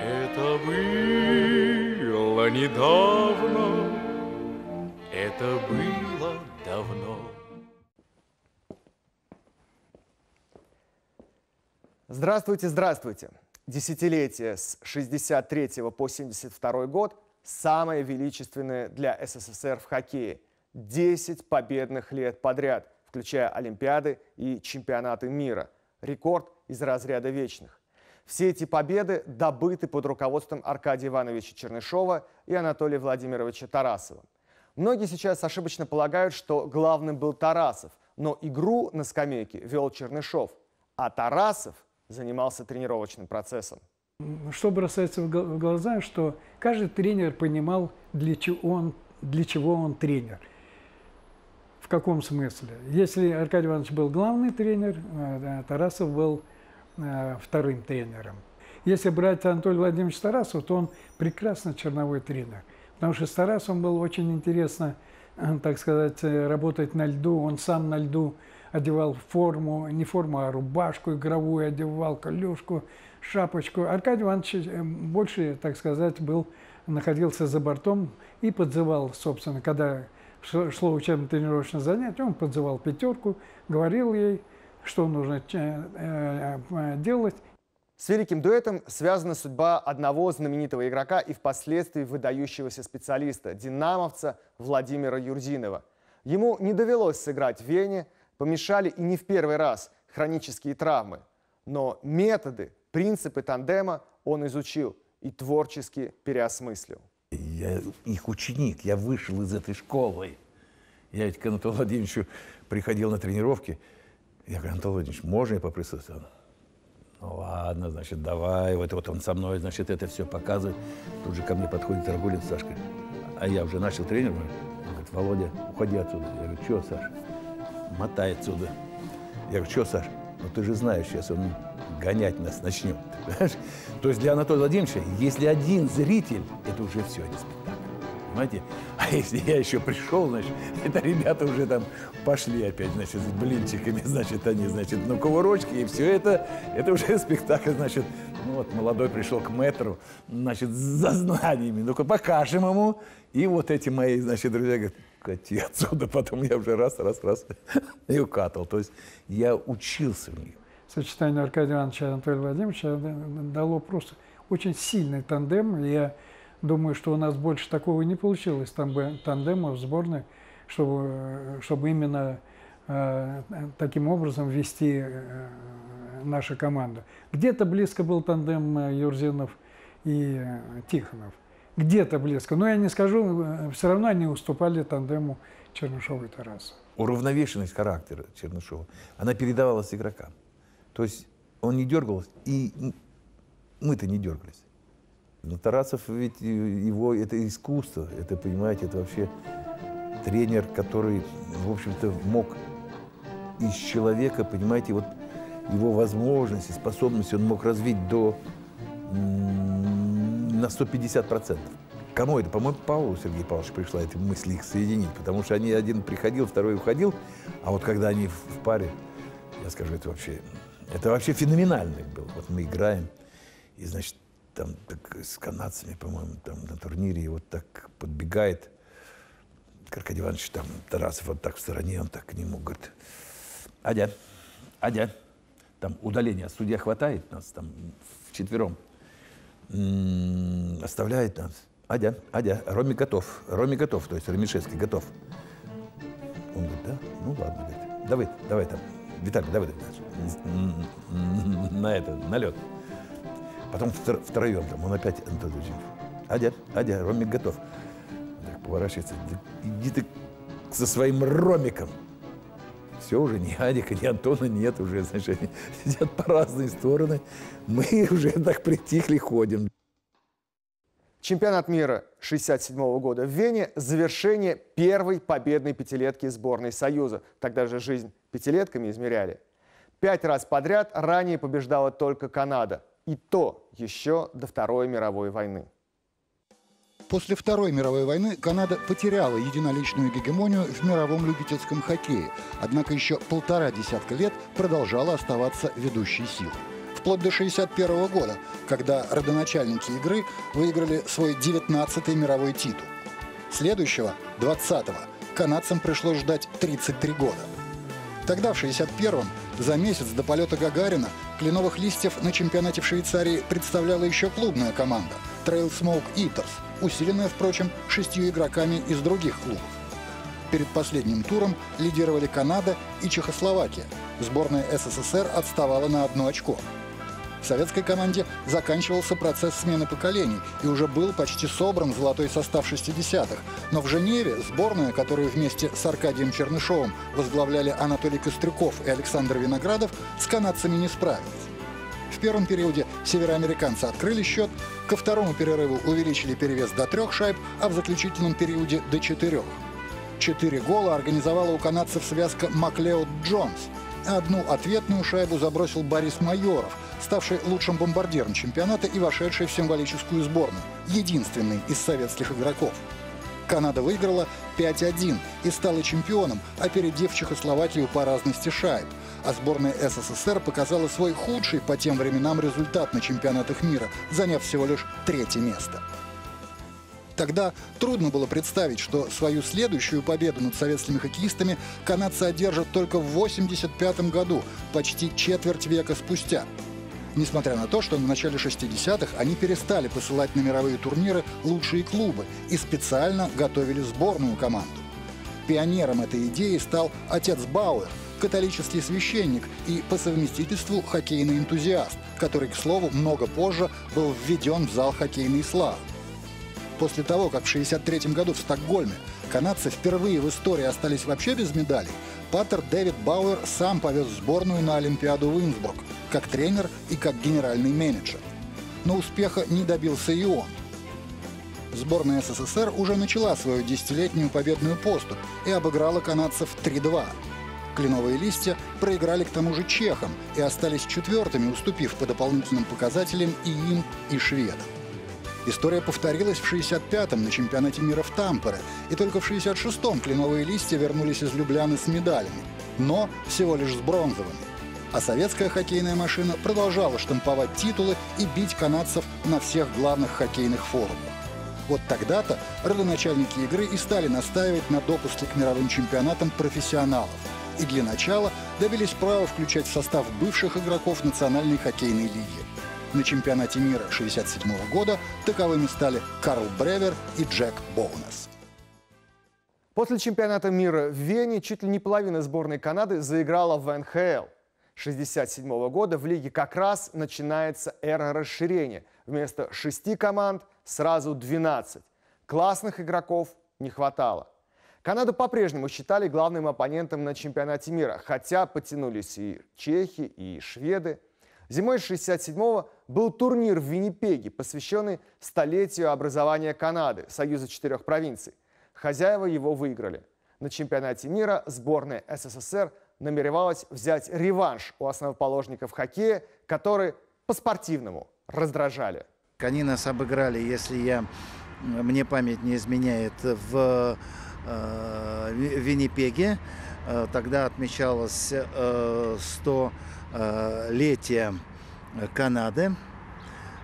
Это было недавно, это было давно. Здравствуйте, здравствуйте. Десятилетие с 63 по 72 год самое величественное для СССР в хоккее. 10 победных лет подряд, включая Олимпиады и чемпионаты мира. Рекорд из разряда вечных. Все эти победы добыты под руководством Аркадия Ивановича Чернышова и Анатолия Владимировича Тарасова. Многие сейчас ошибочно полагают, что главным был Тарасов, но игру на скамейке вел Чернышов, а Тарасов занимался тренировочным процессом. Что бросается в гл- в глаза, что каждый тренер понимал, для чего он, для чего он тренер. В каком смысле? Если Аркадий Иванович был главный тренер, э, Тарасов был э, вторым тренером. Если брать Анатолия Владимировича Тарасова, то он прекрасно черновой тренер. Потому что с Тарасовым было очень интересно, э, так сказать, работать на льду. Он сам на льду одевал форму, не форму, а рубашку игровую одевал, колюшку, шапочку. Аркадий Иванович э, больше, так сказать, был, находился за бортом и подзывал, собственно, когда шло учебно-тренировочное занятие, он подзывал пятерку, говорил ей, что нужно э, э, делать, С великим дуэтом связана судьба одного знаменитого игрока и впоследствии выдающегося специалиста, динамовца Владимира Юрзинова. Ему не довелось сыграть в Вене, помешали и не в первый раз хронические травмы. Но методы, принципы тандема он изучил и творчески переосмыслил. Я их ученик, я вышел из этой школы. Я ведь к Анатолию Владимировичу приходил на тренировки. Я говорю, Анатолий Владимирович, можно я поприсутствую? Ну ладно, значит, давай. Вот, вот он со мной, значит, это все показывает. Тут же ко мне подходит Рагулин Сашка. А я уже начал тренер. Он говорит, Володя, уходи отсюда. Я говорю, что, Саш? Мотай отсюда. Я говорю, что, Саш? Ну ты же знаешь, сейчас он гонять нас начнет. То есть для Анатолия Владимировича, если один зритель, это уже все, не спектакль. Понимаете? А если я еще пришел, значит, это ребята уже там пошли опять, значит, с блинчиками, значит, они, значит, на кувырочке, и все это, это уже спектакль, значит, ну вот молодой пришел к мэтру, значит, за знаниями, ну-ка покажем ему. И вот эти мои, значит, друзья говорят, кати отсюда, потом я уже раз, раз, раз и укатывал. То есть я учился у них. Сочетание Аркадия Ивановича и Анатолия Владимировича дало просто очень сильный тандем. Я думаю, что у нас больше такого не получилось тамбе- тандема в сборной, чтобы, э, чтобы именно э, таким образом вести э, нашу команду. Где-то близко был тандем э, Юрзинов и э, Тихонов. Где-то близко. Но я не скажу, все равно они уступали тандему Чернышова и Тарасова. Уравновешенность характера Чернышова, она передавалась игрокам. То есть он не дергался, и мы-то не дергались. Но Тарасов ведь э, его, это искусство, это, понимаете, это вообще тренер, который, в общем-то, мог из человека, понимаете, вот его возможности, способности он мог развить до на 150 процентов. Кому это? По-моему, Павлу Сергею Павловичу пришла эта мысль их соединить, потому что они один приходил, второй уходил, а вот когда они в паре, я скажу, это вообще, это вообще феноменальный был. Вот мы играем, и, значит, там так, с канадцами, по-моему, там на турнире, и вот так подбегает к Аркадию Ивановичу, там Тарасов вот так в стороне, он так к нему говорит, Адя, Адя, там удаление, судья хватает нас там вчетвером, М, оставляет нас. Адя, Адя, Роме готов, Роме готов, то есть Ромишевский готов. Он говорит, да, ну ладно, говорит, давай, давай там, Виталий, давай, давай, на это, на лед. Потом втро- втроем там, он опять Владимирович. Адя, Адя, Ромик готов. Так поворачивается, «Да иди ты со своим Ромиком. Все уже ни Адика, ни Антона нет уже, значит, они сидят по разные стороны. Мы уже так притихли, ходим. Чемпионат мира 1967 года в Вене – завершение первой победной пятилетки сборной Союза. Тогда же жизнь пятилетками измеряли. Пять раз подряд ранее побеждала только Канада. И то еще до Второй мировой войны. После Второй мировой войны Канада потеряла единоличную гегемонию в мировом любительском хоккее, однако еще полтора десятка лет продолжала оставаться ведущей силой. Вплоть до 1961 года, когда родоначальники игры выиграли свой 19-й мировой титул. Следующего, 20-го, канадцам пришлось ждать 33 года. Тогда, в 61-м, за месяц до полета Гагарина, кленовых листьев на чемпионате в Швейцарии представляла еще клубная команда – Trail Smoke Eaters – усиленная, впрочем, шестью игроками из других клубов. Перед последним туром лидировали Канада и Чехословакия. Сборная СССР отставала на одно очко. В советской команде заканчивался процесс смены поколений и уже был почти собран золотой состав 60-х. Но в Женеве сборная, которую вместе с Аркадием Чернышовым возглавляли Анатолий Кострюков и Александр Виноградов, с канадцами не справилась. В первом периоде североамериканцы открыли счет, ко второму перерыву увеличили перевес до трех шайб, а в заключительном периоде до четырех. Четыре гола организовала у канадцев связка Маклеод Джонс. Одну ответную шайбу забросил Борис Майоров, ставший лучшим бомбардиром чемпионата и вошедший в символическую сборную, единственный из советских игроков. Канада выиграла 5-1 и стала чемпионом, опередив Чехословакию по разности шайб. А сборная СССР показала свой худший по тем временам результат на чемпионатах мира, заняв всего лишь третье место. Тогда трудно было представить, что свою следующую победу над советскими хоккеистами канадцы одержат только в 1985 году, почти четверть века спустя несмотря на то, что в начале 60-х они перестали посылать на мировые турниры лучшие клубы и специально готовили сборную команду. Пионером этой идеи стал отец Бауэр, католический священник и по совместительству хоккейный энтузиаст, который, к слову, много позже был введен в зал хоккейной славы. После того, как в 1963 году в Стокгольме канадцы впервые в истории остались вообще без медалей, Паттер Дэвид Бауэр сам повез сборную на Олимпиаду в Инсбрук, как тренер и как генеральный менеджер. Но успеха не добился и он. Сборная СССР уже начала свою десятилетнюю победную поступь и обыграла канадцев 3-2. Кленовые листья проиграли к тому же чехам и остались четвертыми, уступив по дополнительным показателям и им, и шведам. История повторилась в 65-м на чемпионате мира в Тампере, и только в 66-м кленовые листья вернулись из Любляны с медалями, но всего лишь с бронзовыми. А советская хоккейная машина продолжала штамповать титулы и бить канадцев на всех главных хоккейных форумах. Вот тогда-то родоначальники игры и стали настаивать на допуске к мировым чемпионатам профессионалов. И для начала добились права включать в состав бывших игроков Национальной хоккейной лиги. На чемпионате мира 1967 года таковыми стали Карл Бревер и Джек Боунес. После чемпионата мира в Вене чуть ли не половина сборной Канады заиграла в НХЛ. 1967 года в лиге как раз начинается эра расширения. Вместо шести команд сразу 12. Классных игроков не хватало. Канаду по-прежнему считали главным оппонентом на чемпионате мира, хотя потянулись и чехи, и шведы – Зимой 67-го был турнир в Виннипеге, посвященный столетию образования Канады, Союза четырех провинций. Хозяева его выиграли. На чемпионате мира сборная СССР намеревалась взять реванш у основоположников хоккея, которые по-спортивному раздражали. Они нас обыграли, если я, мне память не изменяет, в э, Виннипеге. Э, тогда отмечалось э, 100 Э, летия Канады.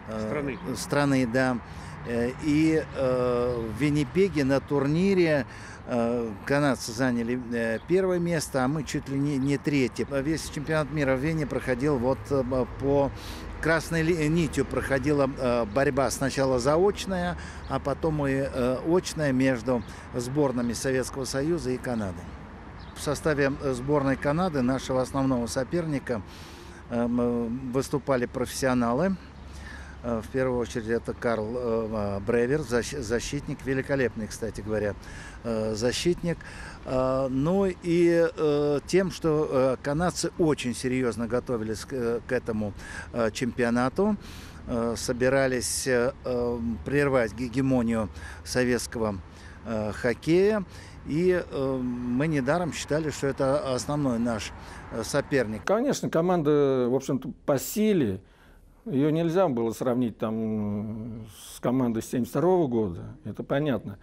Э, страны. Страны, да. Э, и в Виннипеге на турнире канадцы заняли первое место, а мы чуть ли не, не третье. Весь чемпионат мира в Вене проходил вот по красной нитью проходила борьба сначала заочная, а потом и очная между сборными Советского Союза и Канады в составе э, сборной Канады, нашего основного соперника, эм, выступали профессионалы. Э, в первую очередь это Карл э, Бревер, защитник, великолепный, кстати говоря, защитник. Ну и тем, что канадцы очень серьезно готовились к этому чемпионату, собирались прервать гегемонию советского хоккея. И э, мы недаром считали, что это основной наш э, соперник. Конечно, команда, в общем-то, по силе Ее нельзя было сравнить там с командой 72 года, это понятно.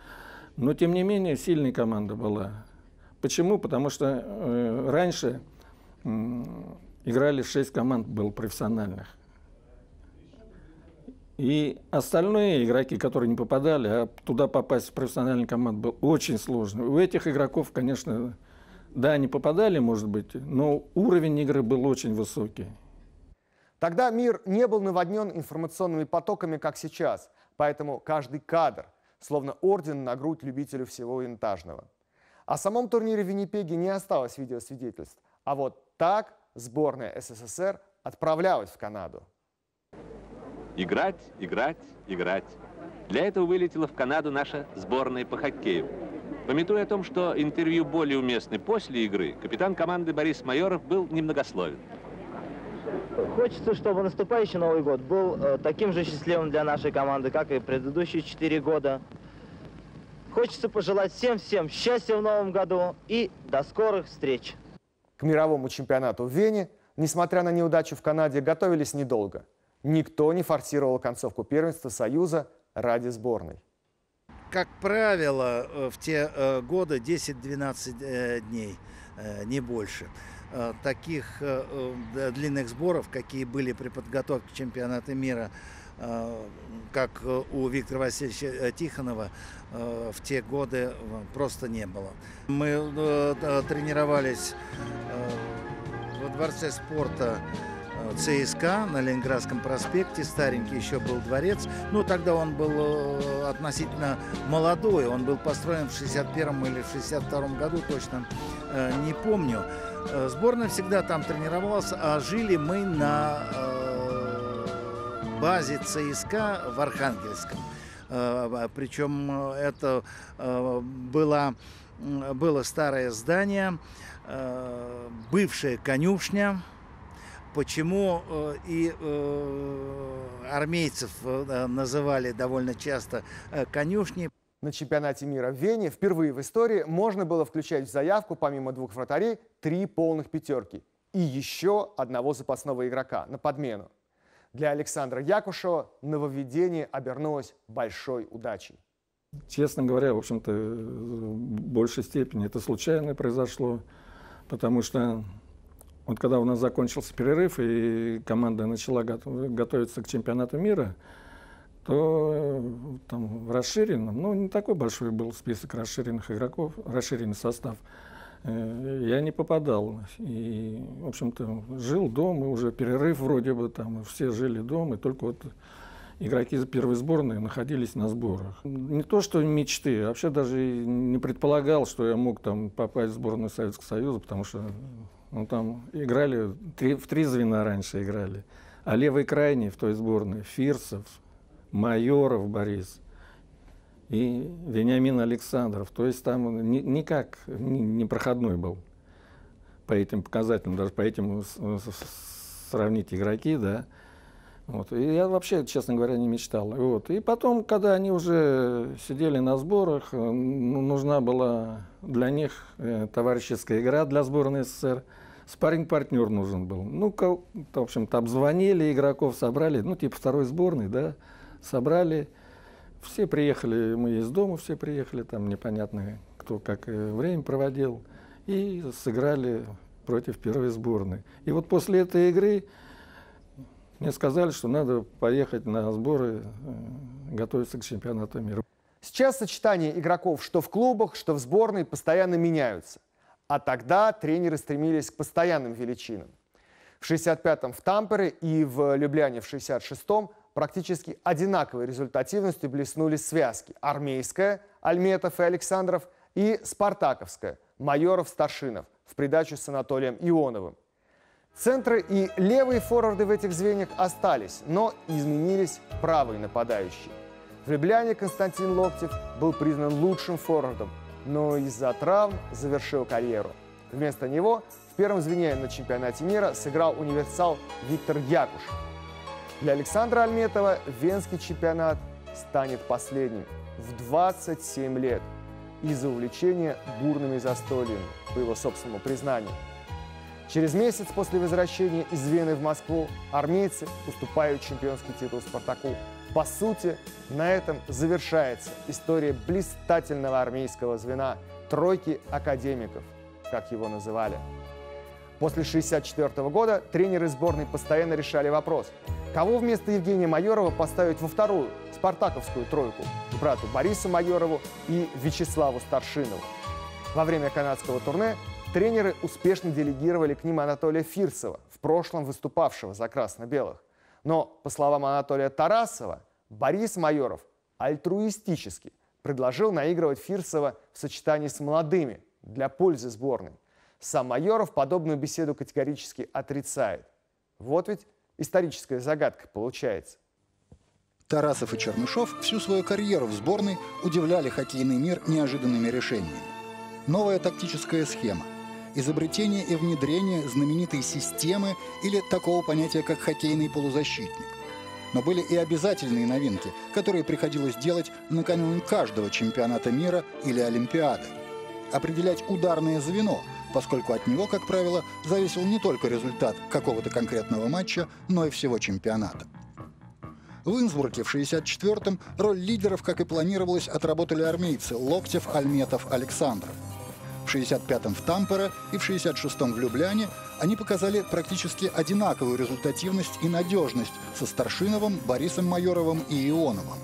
Но, тем не менее, сильная команда была. Почему? Потому что э, раньше э, играли 6 команд, было профессиональных. И остальные игроки, которые не попадали, а туда попасть в профессиональную команду было очень сложно. У этих игроков, конечно, да, они попадали, может быть, но уровень игры был очень высокий. Тогда мир не был наводнен информационными потоками, как сейчас, поэтому каждый кадр, словно орден на грудь любителю всего винтажного. О самом турнире в Виннипеге не осталось видеосвидетельств, а вот так сборная СССР отправлялась в Канаду. Играть, играть, играть. Для этого вылетела в Канаду наша сборная по хоккею. Пометуя о том, что интервью более уместны после игры, капитан команды Борис Майоров был немногословен. Хочется, чтобы наступающий Новый год был э, таким же счастливым для нашей команды, как и предыдущие четыре года. Хочется пожелать всем-всем счастья в новом году и до скорых встреч. К мировому чемпионату в Вене, несмотря на неудачу в Канаде, готовились недолго – Никто не форсировал концовку первенства Союза ради сборной. Как правило, э, в те э, годы 10-12 э, дней, не больше. Таких длинных сборов, какие были при подготовке чемпионата мира, как у Виктора Васильевича Тихонова, в те годы просто не было. Мы тренировались во Дворце спорта ЦСКА на Ленинградском проспекте, старенький еще был дворец. Ну, тогда он был э, относительно молодой, он был построен в 61 или в 62 году, точно э, не помню. Э, сборная всегда там тренировалась, а жили мы на базе ЦСКА в Архангельском. Причем это было, было старое здание, бывшая конюшня, почему э, и э, армейцев э, называли довольно часто конюшни. На чемпионате мира в Вене впервые в истории можно было включать в заявку, помимо двух вратарей, три полных пятерки и еще одного запасного игрока на подмену. Для Александра Якушева нововведение обернулось большой удачей. Честно говоря, в общем-то, в большей степени это случайно произошло, потому что вот когда у нас закончился перерыв и команда начала готовиться к чемпионату мира, то э, там в расширенном, ну не такой большой был список расширенных игроков, расширенный состав, э, я не попадал. И, в общем-то, жил дома, уже перерыв вроде бы там, все жили дома, и только вот игроки первой сборной находились на сборах. Не то, что мечты, а вообще даже не предполагал, что я мог там попасть в сборную Советского Союза, потому что ну, там играли, три, в три звена раньше играли. А левый крайний в той сборной Фирсов, Майоров Борис и Вениамин Александров. То есть там ни, никак не, не проходной был по этим показателям, даже по этим сравнить игроки, да. Вот. И я вообще, честно говоря, не мечтал. Вот. И потом, когда они уже сидели на сборах, ну, нужна была для них э, товарищеская игра для сборной СССР спаринг партнер нужен был. Ну, в общем-то, обзвонили игроков, собрали, ну, типа второй сборной, да, собрали. Все приехали, мы из дома все приехали, там непонятно, кто как э, время проводил, и сыграли против первой сборной. И вот после этой игры мне сказали, что надо поехать на сборы, э, готовиться к чемпионату мира. Сейчас сочетание игроков что в клубах, что в сборной постоянно меняются. А тогда тренеры стремились к постоянным величинам. В 65-м в Тампере и в Любляне в 66-м практически одинаковой результативностью блеснули связки. Армейская, Альметов и Александров, и Спартаковская, Майоров-Старшинов, в придачу с Анатолием Ионовым. Центры и левые форварды в этих звеньях остались, но изменились правые нападающие. В Любляне Константин Локтев был признан лучшим форвардом, но из-за травм завершил карьеру. Вместо него в первом звене на чемпионате мира сыграл универсал Виктор Якуш. Для Александра Альметова венский чемпионат станет последним в 27 лет из-за увлечения бурными застольями, по его собственному признанию. Через месяц после возвращения из Вены в Москву армейцы уступают чемпионский титул «Спартаку». По сути, на этом завершается история блистательного армейского звена «тройки академиков», как его называли. После 1964 года тренеры сборной постоянно решали вопрос, кого вместо Евгения Майорова поставить во вторую, спартаковскую тройку, брату Борису Майорову и Вячеславу Старшинову. Во время канадского турне тренеры успешно делегировали к ним Анатолия Фирсова, в прошлом выступавшего за красно-белых. Но, по словам Анатолия Тарасова, Борис Майоров альтруистически предложил наигрывать Фирсова в сочетании с молодыми для пользы сборной. Сам Майоров подобную беседу категорически отрицает. Вот ведь историческая загадка получается. Тарасов и Чернышов всю свою карьеру в сборной удивляли хоккейный мир неожиданными решениями. Новая тактическая схема, изобретение и внедрение знаменитой системы или такого понятия, как хоккейный полузащитник. Но были и обязательные новинки, которые приходилось делать накануне каждого чемпионата мира или Олимпиады. Определять ударное звено, поскольку от него, как правило, зависел не только результат какого-то конкретного матча, но и всего чемпионата. В Инсбруке в 64-м роль лидеров, как и планировалось, отработали армейцы Локтев, Альметов, Александров. В 65-м в Тампере и в 66-м в Любляне они показали практически одинаковую результативность и надежность со Старшиновым, Борисом Майоровым и Ионовым.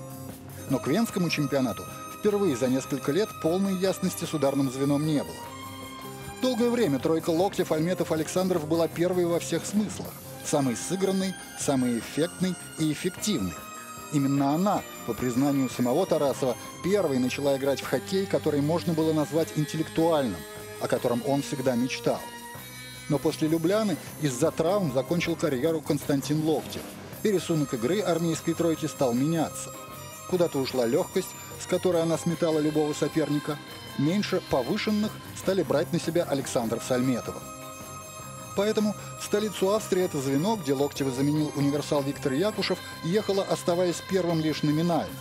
Но к Венскому чемпионату впервые за несколько лет полной ясности с ударным звеном не было. Долгое время тройка Локтев, Альметов, Александров была первой во всех смыслах – самый сыгранный, самый эффектный и эффективный. Именно она, по признанию самого Тарасова, первой начала играть в хоккей, который можно было назвать интеллектуальным, о котором он всегда мечтал. Но после Любляны из-за травм закончил карьеру Константин Локтев, и рисунок игры армейской тройки стал меняться. Куда-то ушла легкость, с которой она сметала любого соперника, меньше повышенных стали брать на себя Александров с Альметовым. Поэтому в столицу Австрии это звено, где Локтева заменил универсал Виктор Якушев, ехало, оставаясь первым лишь номинально.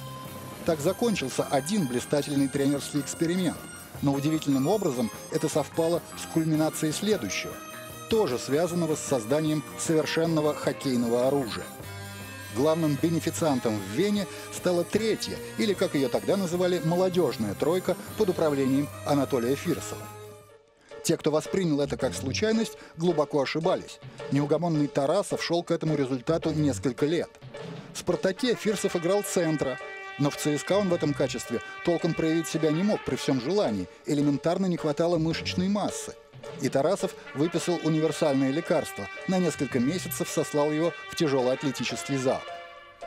Так закончился один блистательный тренерский эксперимент. Но удивительным образом это совпало с кульминацией следующего, тоже связанного с созданием совершенного хоккейного оружия. Главным бенефициантом в Вене стала третья, или, как ее тогда называли, молодежная тройка под управлением Анатолия Фирсова. Те, кто воспринял это как случайность, глубоко ошибались. Неугомонный Тарасов шел к этому результату несколько лет. В «Спартаке» Фирсов играл центра, но в ЦСКА он в этом качестве толком проявить себя не мог при всем желании, элементарно не хватало мышечной массы. И Тарасов выписал универсальное лекарство, на несколько месяцев сослал его в тяжелый атлетический зал.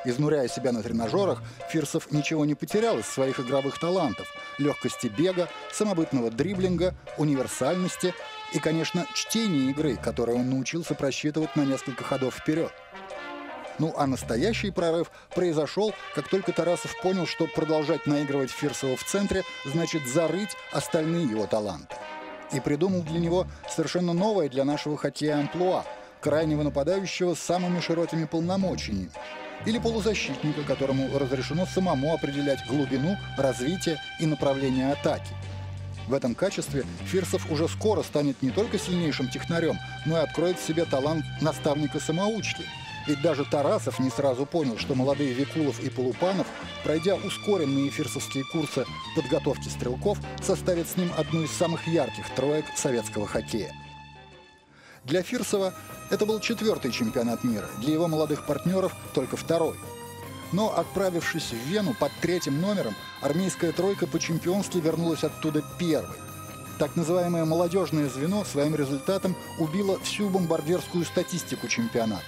Изнуряя себя на тренажерах, Фирсов ничего не потерял из своих игровых талантов – легкости бега, самобытного дриблинга, универсальности и, конечно, чтения игры, которое он научился просчитывать на несколько ходов вперед. Ну а настоящий прорыв произошел, как только Тарасов понял, что продолжать наигрывать Фирсова в центре значит зарыть остальные его таланты. И придумал для него совершенно новое для нашего хоккея амплуа – крайнего нападающего с самыми широкими полномочиями – или полузащитника, которому разрешено самому определять глубину, развитие и направление атаки. В этом качестве Фирсов уже скоро станет не только сильнейшим технарем, но и откроет в себе талант наставника-самоучки. Ведь даже Тарасов не сразу понял, что молодые Викулов и Полупанов, пройдя ускоренные фирсовские курсы подготовки стрелков, составят с ним одну из самых ярких троек советского хоккея. Для Фирсова это был четвертый чемпионат мира, для его молодых партнеров только второй. Но, отправившись в Вену под третьим номером, армейская тройка по-чемпионски вернулась оттуда первой. Так называемое молодежное звено своим результатом убило всю бомбардирскую статистику чемпионата.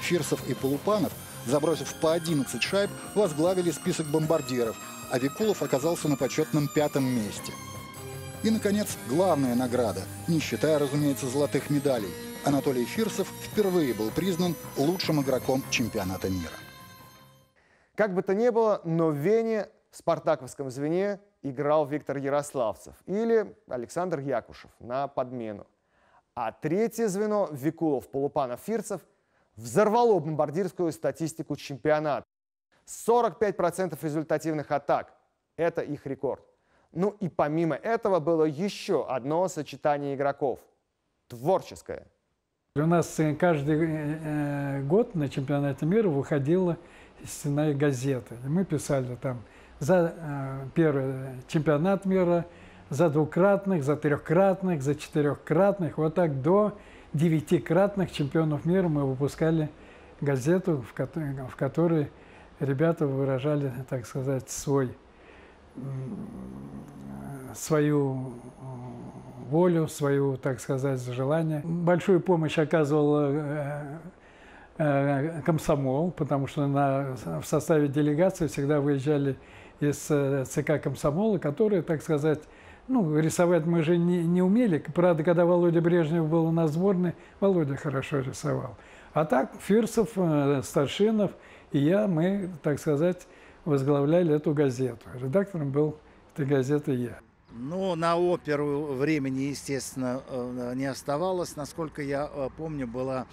Фирсов и Полупанов, забросив по 11 шайб, возглавили список бомбардиров, а Викулов оказался на почетном пятом месте – и, наконец, главная награда, не считая, разумеется, золотых медалей. Анатолий Фирсов впервые был признан лучшим игроком чемпионата мира. Как бы то ни было, но в Вене в спартаковском звене играл Виктор Ярославцев или Александр Якушев на подмену. А третье звено Викулов, Полупанов, Фирцев взорвало бомбардирскую статистику чемпионата. 45% результативных атак – это их рекорд. Ну и помимо этого было еще одно сочетание игроков. творческое. У нас э, каждый э, год на чемпионате мира выходила стенная газета. Мы писали там за первый чемпионат мира, за двукратных, за трехкратных, за четырехкратных. Вот так до девятикратных чемпионов мира мы выпускали газету, в которой ребята выражали, так сказать, свой, свою волю, свою, так сказать, желание. Большую помощь оказывал э, э, комсомол, потому что на, в составе делегации всегда выезжали из э, ЦК комсомола, которые, так сказать, ну, рисовать мы же не, не умели. Правда, когда Володя Брежнев был в сборной, Володя хорошо рисовал. А так Фирсов, Старшинов и я, мы, так сказать, возглавляли эту газету. Редактором был этой газеты я. Ну, на оперу времени, естественно, э, не оставалось. Насколько я э, помню, была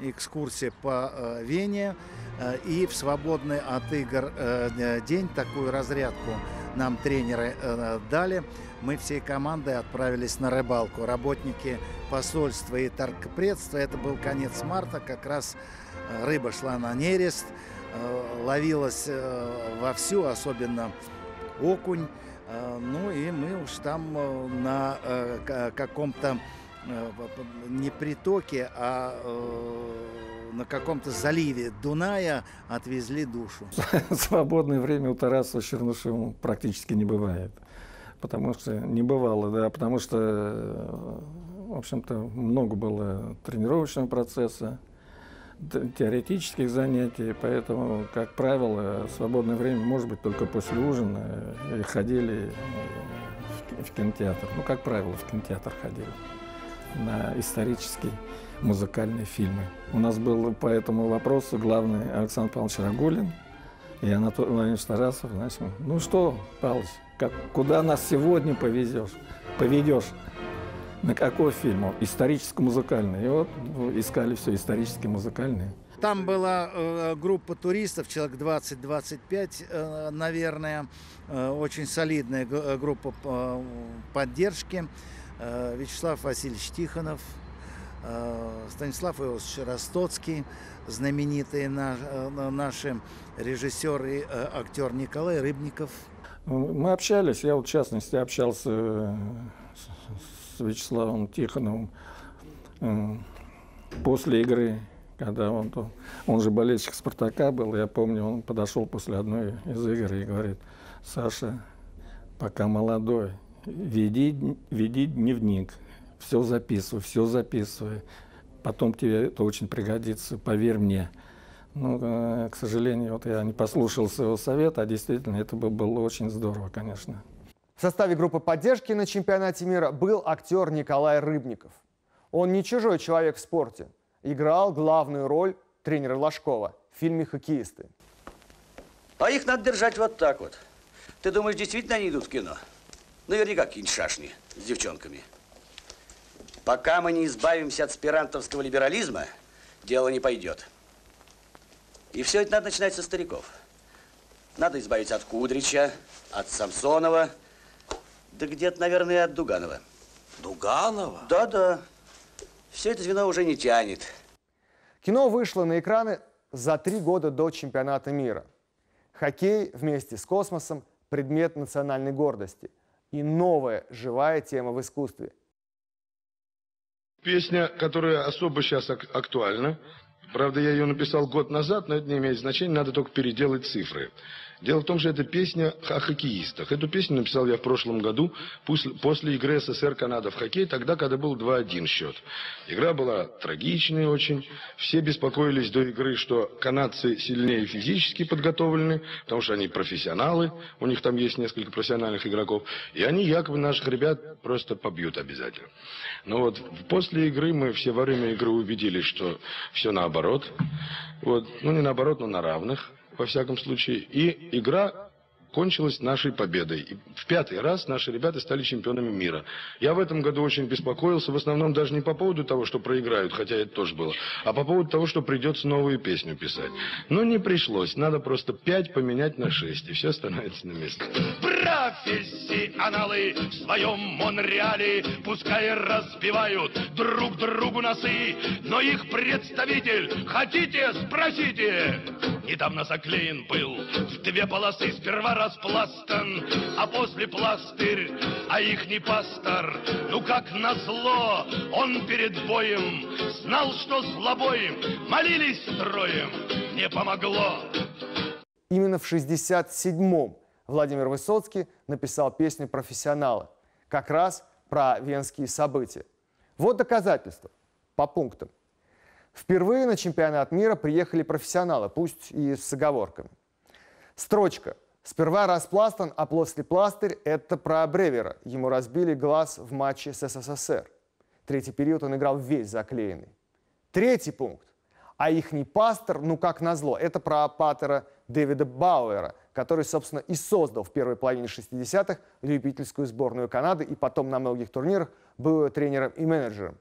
экскурсия по э, Вене. И в свободный от игр день такую разрядку нам тренеры дали. Мы всей командой отправились на рыбалку. Работники посольства и торгпредства. Это был конец марта. Как раз рыба шла на нерест. Ловилась вовсю, особенно окунь. Э, ну и мы уж там э, на э, каком-то не притоке, а на каком-то заливе Дуная отвезли душу. Свободное время у Тараса Чернышева практически не бывает. Потому что не бывало, да, потому что, в общем-то, много было тренировочного процесса, теоретических занятий, поэтому, как правило, свободное время может быть только после ужина и ходили в кинотеатр. Ну, как правило, в кинотеатр ходили на исторические музыкальные фильмы. У нас был по этому вопросу главный Александр Павлович Рагулин и Анатолий Владимирович Тарасов. Значит, ну что, Павлович, как, куда нас сегодня повезешь, поведешь? На какой фильм? Историческо-музыкальный. И вот искали все исторически музыкальные. Там была э, группа туристов, человек 20-25, э, наверное, э, очень солидная э, группа э, поддержки. Э, Вячеслав Васильевич Тихонов, э, Станислав Иосифович Ростоцкий, знаменитые на, э, наши режиссеры, э, актер Николай Рыбников. Мы общались, я вот в частности общался э, с Вячеславом Тихоновым э, после игры, когда он, он же болельщик Спартака был, я помню, он подошел после одной из игр и говорит, Саша, пока молодой, веди, веди дневник, все записывай, все записывай, потом тебе это очень пригодится, поверь мне. Ну, э, к сожалению, вот я не послушался его совета, а действительно это бы было очень здорово, конечно. В составе группы поддержки на чемпионате мира был актер Николай Рыбников. Он не чужой человек в спорте. Играл главную роль тренера Ложкова в фильме «Хоккеисты». А их надо держать вот так вот. Ты думаешь, действительно они идут в кино? Наверняка какие-нибудь шашни с девчонками. Пока мы не избавимся от спирантовского либерализма, дело не пойдет. И все это надо начинать со стариков. Надо избавиться от Кудрича, от Самсонова, да где-то, наверное, от Дуганова. Дуганова? Да-да. Все это звено уже не тянет. Кино вышло на экраны за три года до чемпионата мира. Хоккей вместе с космосом – предмет национальной гордости и новая живая тема в искусстве. Песня, которая особо сейчас актуальна, правда, я ее написал год назад, но это не имеет значения, надо только переделать цифры. Дело в том, что это песня о хоккеистах. Эту песню написал я в прошлом году после, игры СССР-Канада в хоккей, тогда, когда был 2-1 счет. Игра была трагичной очень. Все беспокоились до игры, что канадцы сильнее физически подготовлены, потому что они профессионалы, у них там есть несколько профессиональных игроков, и они якобы наших ребят просто побьют обязательно. Но вот после игры мы все во время игры убедились, что все наоборот. Вот, ну не наоборот, но на равных во всяком случае. И игра кончилась нашей победой. И в пятый раз наши ребята стали чемпионами мира. Я в этом году очень беспокоился, в основном даже не по поводу того, что проиграют, хотя это тоже было, а по поводу того, что придется новую песню писать. Но не пришлось, надо просто пять поменять на шесть, и все становится на место. Профессионалы в своем Монреале пускай разбивают друг другу носы, но их представитель, хотите, спросите. Недавно заклеен был в две полосы, сперва распластан, а после пластырь, а их не пастор. Ну как назло, он перед боем знал, что слабоем, молились строем, не помогло. Именно в 67-м Владимир Высоцкий написал песню «Профессионалы», как раз про венские события. Вот доказательства по пунктам. Впервые на чемпионат мира приехали профессионалы, пусть и с оговорками. Строчка. Сперва распластан, а после пластырь – это про Бревера. Ему разбили глаз в матче с СССР. Третий период он играл весь заклеенный. Третий пункт. А их не пастор, ну как назло, это про патера Дэвида Бауэра, который, собственно, и создал в первой половине 60-х любительскую сборную Канады и потом на многих турнирах был тренером и менеджером.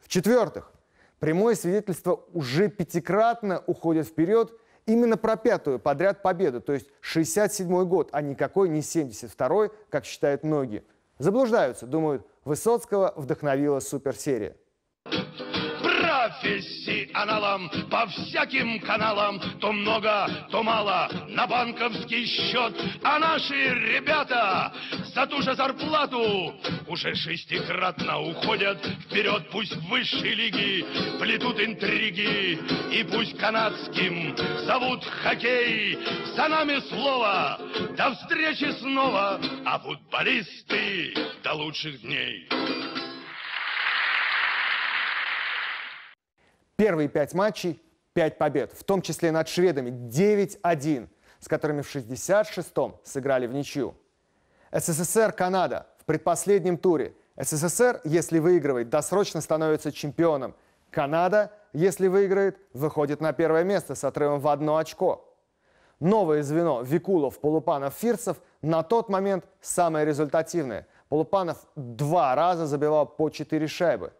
В-четвертых, прямое свидетельство уже пятикратно уходит вперед именно про пятую подряд победу, то есть 67 год, а никакой не 72-й, как считают многие. Заблуждаются, думают, Высоцкого вдохновила суперсерия профессионалам по всяким каналам То много, то мало на банковский счет. А наши ребята за ту же зарплату Уже шестикратно уходят. Вперед Пусть в высшей лиги плетут интриги И пусть канадским зовут хоккей. За нами слово, до встречи снова А футболисты до лучших дней Первые пять матчей – пять побед, в том числе над шведами 9-1, с которыми в 66-м сыграли в ничью. СССР-Канада в предпоследнем туре. СССР, если выигрывает, досрочно становится чемпионом. Канада, если выиграет, выходит на первое место с отрывом в одно очко. Новое звено Викулов, Полупанов, Фирцев на тот момент самое результативное. Полупанов два раза забивал по четыре шайбы.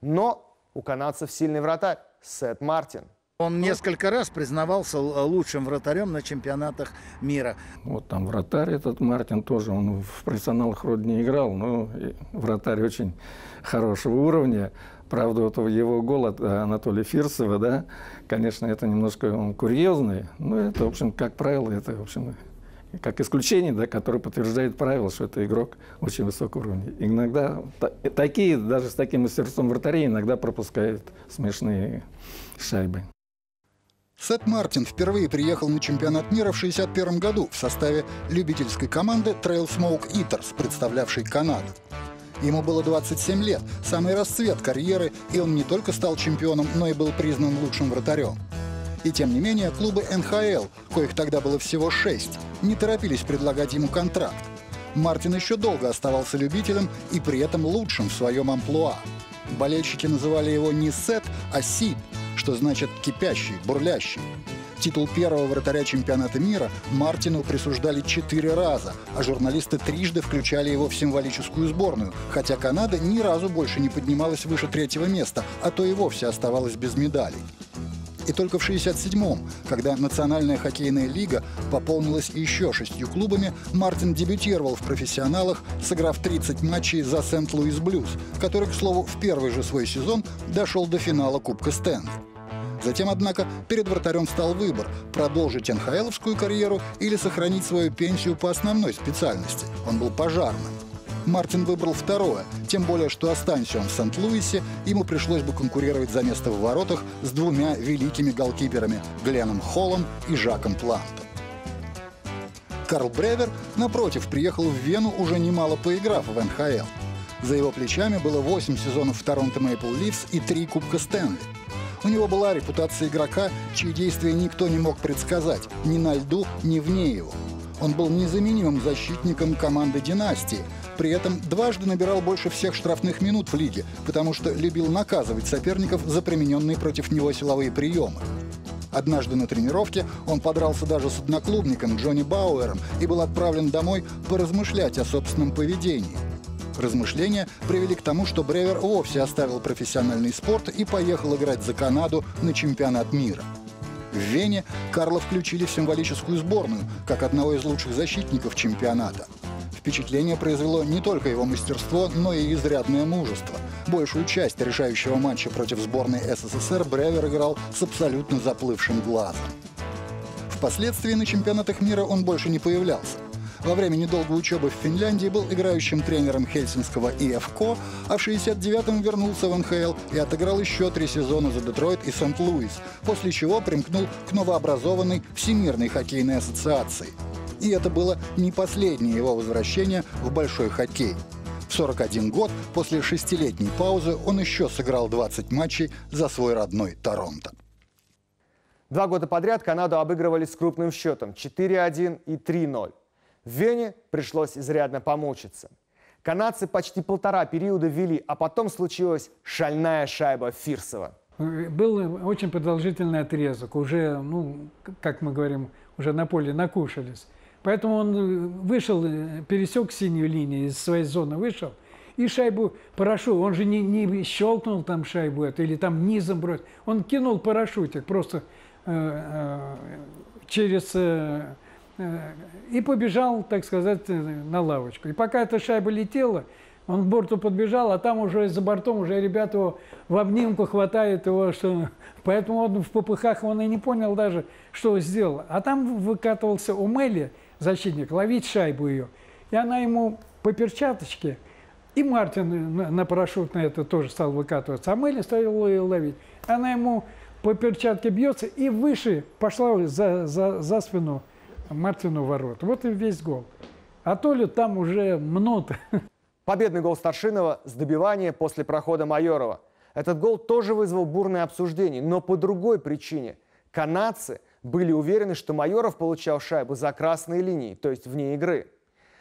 Но у канадцев сильный вратарь Сет Мартин. Он несколько раз признавался лучшим вратарем на чемпионатах мира. Вот там вратарь этот Мартин тоже, он в профессионалах вроде не играл, но вратарь очень хорошего уровня. Правда, вот его гол от Анатолия Фирсова, да, конечно, это немножко он курьезный, но это, в общем, как правило, это, в общем, как исключение, да, которое подтверждает правило, что это игрок очень высокого уровня. Иногда такие, даже с таким мастерством вратарей, иногда пропускают смешные шайбы. Сет Мартин впервые приехал на чемпионат мира в 1961 году в составе любительской команды Trail Smoke Eaters, представлявшей Канаду. Ему было 27 лет, самый расцвет карьеры, и он не только стал чемпионом, но и был признан лучшим вратарем. И тем не менее, клубы НХЛ, коих тогда было всего шесть, не торопились предлагать ему контракт. Мартин еще долго оставался любителем и при этом лучшим в своем амплуа. Болельщики называли его не Сет, а Сид, что значит «кипящий», «бурлящий». Титул первого вратаря чемпионата мира Мартину присуждали четыре раза, а журналисты трижды включали его в символическую сборную, хотя Канада ни разу больше не поднималась выше третьего места, а то и вовсе оставалась без медалей. И только в 1967-м, когда Национальная хоккейная лига пополнилась еще шестью клубами, Мартин дебютировал в профессионалах, сыграв 30 матчей за Сент-Луис Блюз, который, к слову, в первый же свой сезон дошел до финала Кубка Стэнли. Затем, однако, перед вратарем стал выбор – продолжить НХЛовскую карьеру или сохранить свою пенсию по основной специальности. Он был пожарным. Мартин выбрал второе, тем более, что останься он в Сент-Луисе, ему пришлось бы конкурировать за место в воротах с двумя великими голкиперами – Гленном Холлом и Жаком Плантом. Карл Бревер, напротив, приехал в Вену, уже немало поиграв в НХЛ. За его плечами было 8 сезонов в Торонто Мэйпл Ливс и 3 Кубка Стэнли. У него была репутация игрока, чьи действия никто не мог предсказать ни на льду, ни вне его. Он был незаменимым защитником команды «Династии», при этом дважды набирал больше всех штрафных минут в лиге, потому что любил наказывать соперников за примененные против него силовые приемы. Однажды на тренировке он подрался даже с одноклубником Джонни Бауэром и был отправлен домой поразмышлять о собственном поведении. Размышления привели к тому, что Бревер вовсе оставил профессиональный спорт и поехал играть за Канаду на чемпионат мира. В Вене Карла включили в символическую сборную, как одного из лучших защитников чемпионата. Впечатление произвело не только его мастерство, но и изрядное мужество. Большую часть решающего матча против сборной СССР Бревер играл с абсолютно заплывшим глазом. Впоследствии на чемпионатах мира он больше не появлялся. Во время недолгой учебы в Финляндии был играющим тренером хельсинского ИФКО, а в 69-м вернулся в НХЛ и отыграл еще три сезона за Детройт и Сент-Луис, после чего примкнул к новообразованной Всемирной хоккейной ассоциации. И это было не последнее его возвращение в большой хоккей. В 41 год, после шестилетней паузы, он еще сыграл 20 матчей за свой родной Торонто. Два года подряд Канаду обыгрывали с крупным счетом 4-1 и 3-0. В Вене пришлось изрядно помучиться. Канадцы почти полтора периода вели, а потом случилась шальная шайба Фирсова. Был очень продолжительный отрезок, уже, ну, как мы говорим, уже на поле накушались. Поэтому он вышел, пересек синюю линию, из своей зоны вышел, и шайбу парашют, он же не, не щелкнул там шайбу эту или там низом бросил, он кинул парашютик просто э, э, через э, Э, и побежал, так сказать, э, на лавочку. И пока эта шайба летела, он к борту подбежал, а там уже за бортом уже ребята его в обнимку хватает его, что... Поэтому он в попыхах он и не понял даже, что сделал. А там выкатывался у Мелли, защитник, ловить шайбу ее. И она ему по перчаточке, и Мартин на, парашют на это тоже стал выкатываться, а Мелли стал ее ловить. Она ему по перчатке бьется и выше пошла за, за, за спину Мартину ворот. Вот и весь гол. А то ли там уже много. Победный гол Старшинова с добивания после прохода Майорова. Этот гол тоже вызвал бурное обсуждение, но по другой причине. Канадцы были уверены, что Майоров получал шайбу за красной линией, то есть вне игры.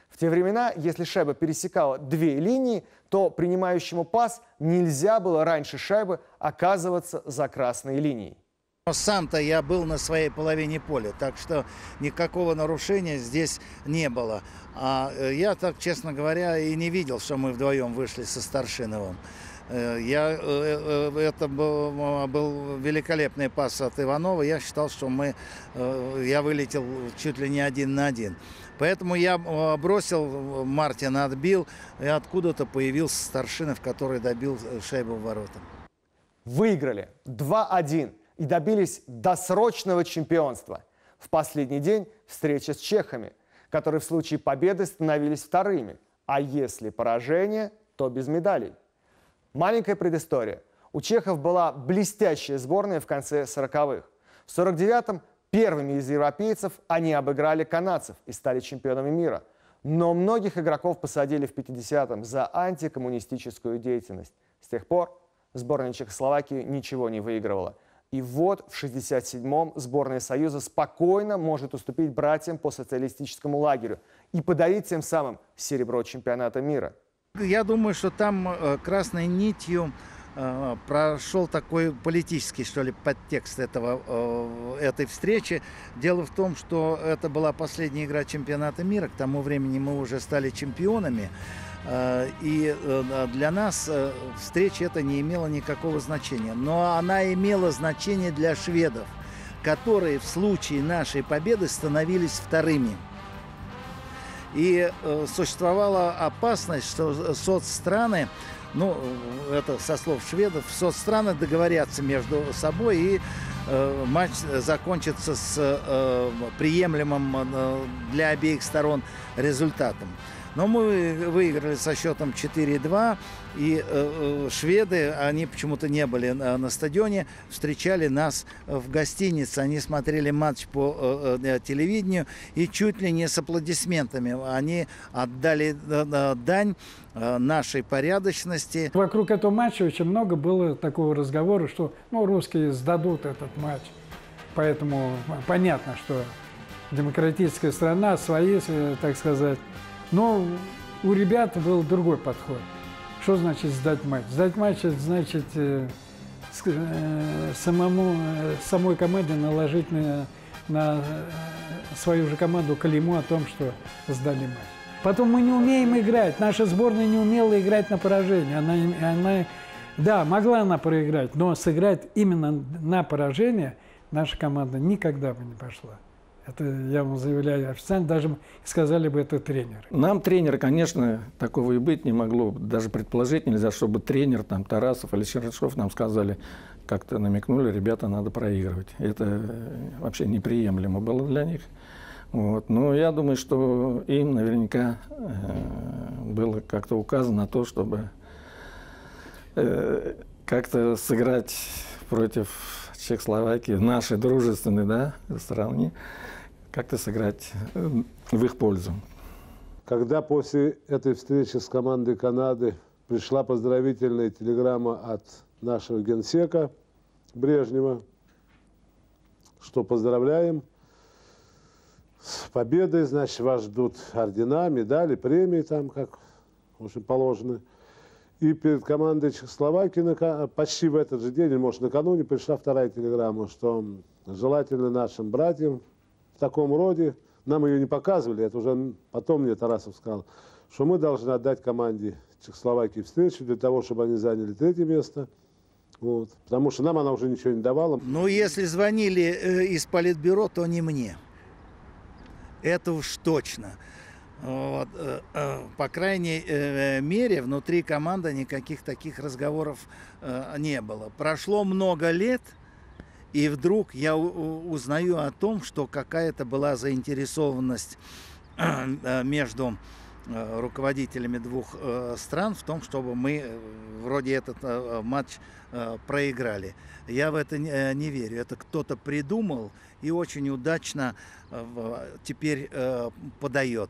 В те времена, если шайба пересекала две линии, то принимающему пас нельзя было раньше шайбы оказываться за красной линией. Сам-то я был на своей половине поля, так что никакого нарушения здесь не было. А э, я так, честно говоря, и не видел, что мы вдвоем вышли со Старшиновым. Э, я, э, это был, был великолепный пас от Иванова. Я считал, что мы, я вылетел чуть ли не один на один. Поэтому я бросил, Мартина отбил, и откуда-то появился Старшинов, который добил шайбу в ворота. Выиграли 2-1 и добились досрочного чемпионства. В последний день встреча с чехами, которые в случае победы становились вторыми, а если поражение, то без медалей. Маленькая предыстория. У чехов была блестящая сборная в конце 40-х. В 49-м первыми из европейцев они обыграли канадцев и стали чемпионами мира. Но многих игроков посадили в 50-м за антикоммунистическую деятельность. С тех пор сборная Чехословакии ничего не выигрывала – и вот в 1967-м сборная Союза спокойно может уступить братьям по социалистическому лагерю и подарить тем самым серебро чемпионата мира. Я думаю, что там э, красной нитью э, прошел такой политический, что ли, подтекст этого, э, этой встречи. Дело в том, что это была последняя игра чемпионата мира. К тому времени мы уже стали чемпионами. Э, и э, для нас э, встреча это не имела никакого значения. Но она имела значение для шведов, которые в случае нашей победы становились вторыми. И существовала опасность, что соцстраны, ну, это со слов шведов, соцстраны договорятся между собой и матч закончится с приемлемым для обеих сторон результатом. Но мы выиграли со счетом 4-2, и э, э, шведы, они почему-то не были на, на стадионе, встречали нас в гостинице. Они смотрели матч по э, э, телевидению и чуть ли не с аплодисментами. Они отдали э, э дань нашей порядочности. Вокруг этого матча очень много было такого разговора, что ну, русские сдадут этот матч. Поэтому понятно, что демократическая страна, свои, так сказать, но у ребят был другой подход. Что значит сдать матч? Сдать матч – это значит э, э, самому, э, самой команде наложить на, на э, свою же команду калиму о том, что сдали матч. Потом мы не умеем играть. Наша сборная не умела играть на поражение. Она, она, да, могла она проиграть, но сыграть именно на поражение наша команда никогда бы не пошла. Это я вам заявляю официально, даже сказали бы это тренер. Нам тренер, конечно, такого и быть не могло. Даже предположить нельзя, чтобы тренер, там, Тарасов или Чернышов нам сказали, как-то намекнули, ребята, надо проигрывать. Это э, вообще неприемлемо было для них. Вот. Но я думаю, что им наверняка э, было как-то указано на то, чтобы э, как-то сыграть против Чехословакии, нашей дружественной да, страны, как-то сыграть э, в их пользу. Когда после этой встречи с командой Канады пришла поздравительная телеграмма от нашего генсека Брежнева, что поздравляем с победой, значит, вас ждут ордена, медали, премии там, как, в общем, положено. И перед командой Чехословакии почти в этот же день, может, накануне, пришла вторая телеграмма, что желательно нашим братьям в таком роде, нам ее не показывали, это уже потом мне Тарасов сказал, что мы должны отдать команде Чехословакии встречу для того, чтобы они заняли третье место. Вот. Потому что нам она уже ничего не давала. Ну, если звонили э, из политбюро, то не мне. Это уж точно. Вот, э, э, по крайней э, мере, внутри команды никаких таких разговоров не было. Прошло много лет, и вдруг я узнаю о том, что какая-то была заинтересованность между руководителями двух стран в том, чтобы мы вроде этот матч проиграли. Я в это не верю. Это кто-то придумал и очень удачно теперь подает.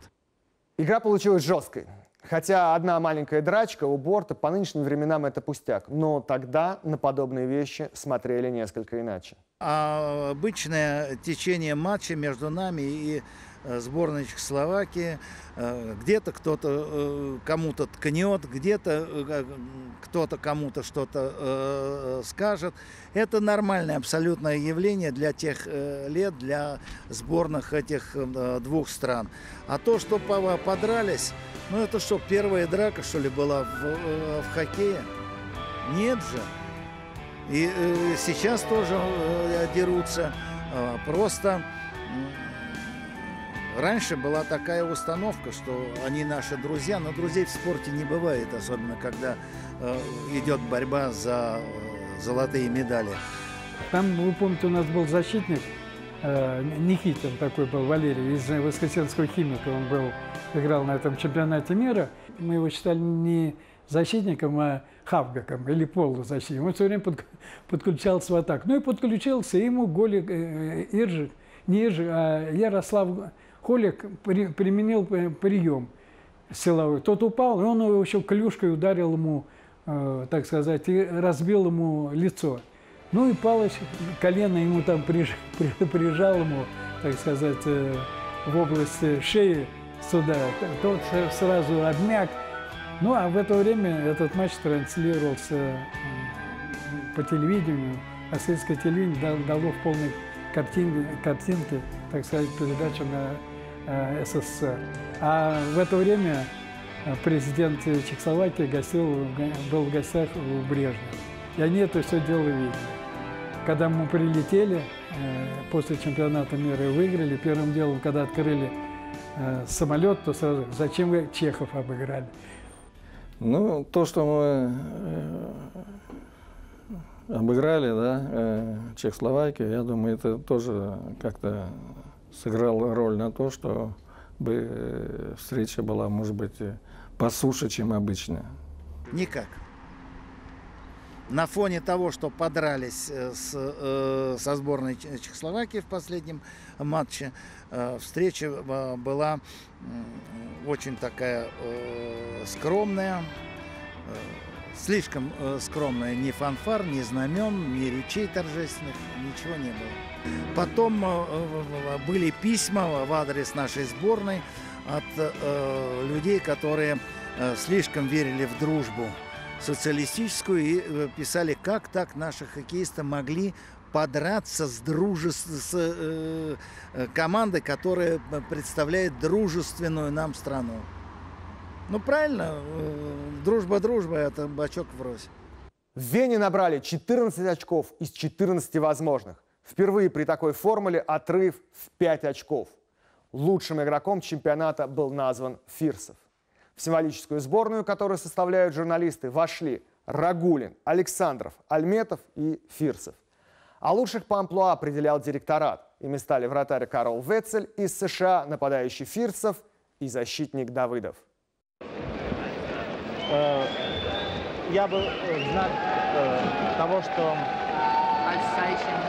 Игра получилась жесткой. Хотя одна маленькая драчка у борта по нынешним временам это пустяк. Но тогда на подобные вещи смотрели несколько иначе. А обычное течение матча между нами и сборной Чехословакии. Э, где-то кто-то э, кому-то ткнет, где-то кто-то кому-то что-то скажет. Это нормальное абсолютное явление для тех лет, для сборных этих двух стран. А то, что подрались, ну это что, первая драка, что ли, была в, в хоккее? Нет же. И сейчас тоже дерутся. Просто Раньше была такая установка, что они наши друзья, но друзей в спорте не бывает, особенно когда э, идет борьба за э, золотые медали. Там, вы помните, у нас был защитник, э, Никитин такой был, Валерий, из Воскресенского химика. Он был, играл на этом чемпионате мира. Мы его считали не защитником, а хавгаком или полузащитником. Он все время под, подключался в атаку. Ну и подключился, ему Голи э, Иржик, не Иржик, а Ярослав Колик при, применил э, прием силовой. Тот упал, и он его еще клюшкой ударил ему, э, так сказать, и разбил ему лицо. Ну и Палыч колено ему там приж, при, прижал ему, так сказать, э, в области шеи сюда. Тот сразу обмяк. Ну а в это время этот матч транслировался э, по телевидению, а светское телевидение дало в полной картинке, картинке, так сказать, передачу на СССР. А в это время э, президент Чехословакии гостил, был в гостях у Брежнева. И они это все дело видели. Когда мы прилетели э, после чемпионата мира и выиграли, первым делом, когда открыли самолет, то сразу, зачем вы Чехов обыграли? Ну, то, что мы обыграли, да, Чехословакию, я думаю, это тоже как-то сыграл роль на то, что бы э, встреча была, может быть, э, по суше, чем обычно? Никак. На фоне того, что подрались э, с, э, со сборной Чехословакии в последнем матче, э, встреча была очень такая скромная, слишком скромная. Ни фанфар, ни знамен, ни речей торжественных, ничего не было. Потом э, э, были письма в адрес нашей сборной от людей, которые слишком верили в дружбу социалистическую и писали, как так наши хоккеисты могли подраться с, дружес... с э, командой, которая представляет дружественную нам страну. Ну, правильно, э, дружба-дружба – это бачок врозь. В Вене набрали 14 очков из 14 возможных. Впервые при такой формуле отрыв в 5 очков. Лучшим игроком чемпионата был назван Фирсов. В символическую сборную, которую составляют журналисты, вошли Рагулин, Александров, Альметов и Фирсов. А лучших по амплуа определял директорат. Ими стали вратарь Карл Вецель из США, нападающий Фирсов и защитник Давыдов. Э, я был в знак э, того, что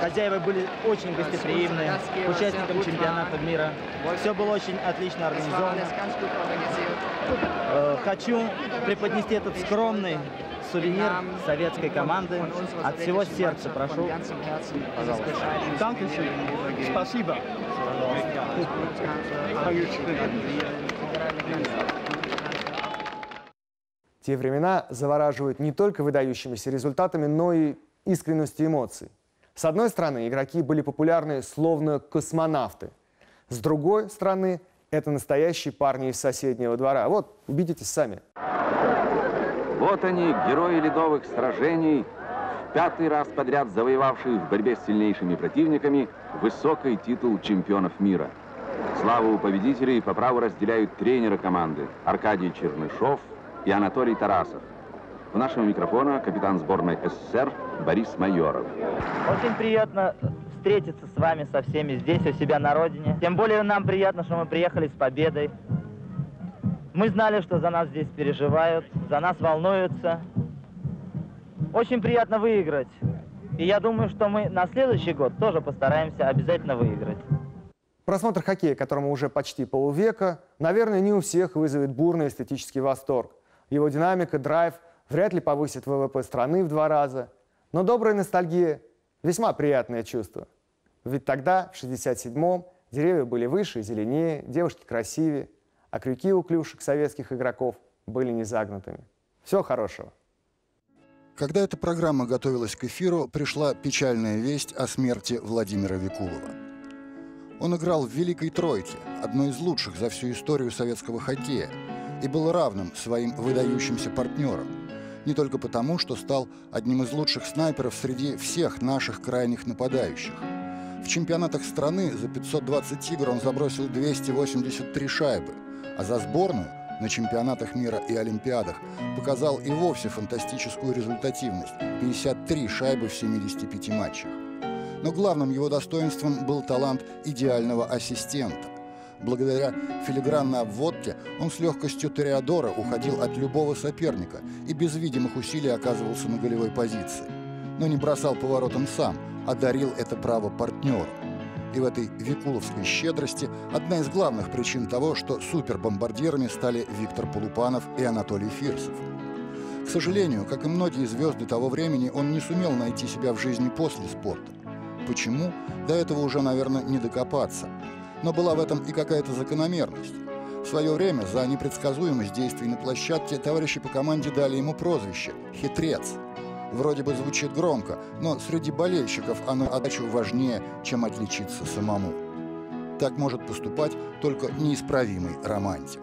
хозяева были очень гостеприимны к участникам чемпионата мира. Все было очень отлично организовано. Э, хочу преподнести этот скромный сувенир советской команды. От всего сердца прошу, пожалуйста. Спасибо. Те времена завораживают не только выдающимися результатами, но и искренностью эмоций. С одной стороны, игроки были популярны словно космонавты. С другой стороны, это настоящие парни из соседнего двора. Вот, убедитесь сами. Вот они, герои ледовых сражений, пятый раз подряд завоевавшие в борьбе с сильнейшими противниками высокий титул чемпионов мира. Славу победителей по праву разделяют тренеры команды Аркадий Чернышов и Анатолий Тарасов. У нашего микрофона капитан сборной СССР Борис Майоров. Очень приятно встретиться с вами, со всеми здесь, у себя на родине. Тем более нам приятно, что мы приехали с победой. Мы знали, что за нас здесь переживают, за нас волнуются. Очень приятно выиграть. И я думаю, что мы на следующий год тоже постараемся обязательно выиграть. Просмотр хоккея, которому уже почти полувека, наверное, не у всех вызовет бурный эстетический восторг. Его динамика, драйв вряд ли повысит ВВП страны в два раза. Но добрая ностальгия – весьма приятное чувство. Ведь тогда, в 67-м, деревья были выше и зеленее, девушки красивее, а крюки у клюшек советских игроков были не загнутыми. Всего хорошего. Когда эта программа готовилась к эфиру, пришла печальная весть о смерти Владимира Викулова. Он играл в «Великой тройке», одной из лучших за всю историю советского хоккея, и был равным своим выдающимся партнерам. Не только потому, что стал одним из лучших снайперов среди всех наших крайних нападающих. В чемпионатах страны за 520 игр он забросил 283 шайбы, а за сборную на чемпионатах мира и Олимпиадах показал и вовсе фантастическую результативность – 53 шайбы в 75 матчах. Но главным его достоинством был талант идеального ассистента. Благодаря филигранной обводке он с легкостью Тореадора уходил от любого соперника и без видимых усилий оказывался на голевой позиции. Но не бросал поворотом сам, а дарил это право партнеру. И в этой викуловской щедрости одна из главных причин того, что супербомбардирами стали Виктор Полупанов и Анатолий Фирсов. К сожалению, как и многие звезды того времени, он не сумел найти себя в жизни после спорта. Почему? До этого уже, наверное, не докопаться – но была в этом и какая-то закономерность. В свое время за непредсказуемость действий на площадке товарищи по команде дали ему прозвище «Хитрец». Вроде бы звучит громко, но среди болельщиков оно отдачу важнее, чем отличиться самому. Так может поступать только неисправимый романтик.